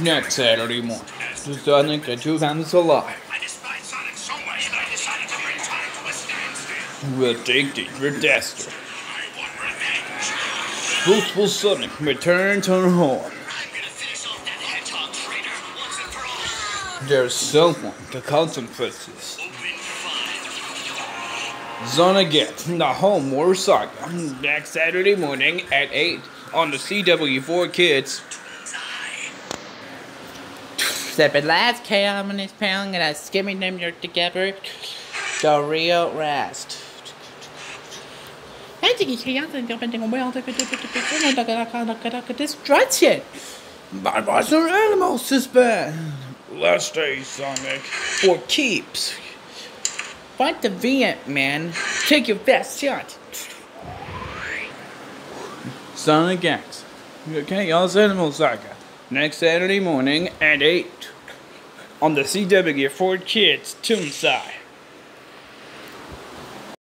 Next Saturday morning, the Sonic Advance Alive I despise Sonic so much that I decided to bring time to a standstill. will take the Disaster. Want Sonic return to the and for. There's someone to contemplate this. Open fire. Get the Home War Saga next Saturday morning at 8 on the CW4 Kids. Step at last, Cam and his pound, and I skimming them together. The real rest. I think he's here, and something well, destruction. What's our animal suspect? Last day, Sonic. For keeps. Fight the Viet, man. Take your best shot. Sonic X. Okay, y'all's Animal Saga. Next Saturday morning at 8 on the CW4 Kids Toonzai.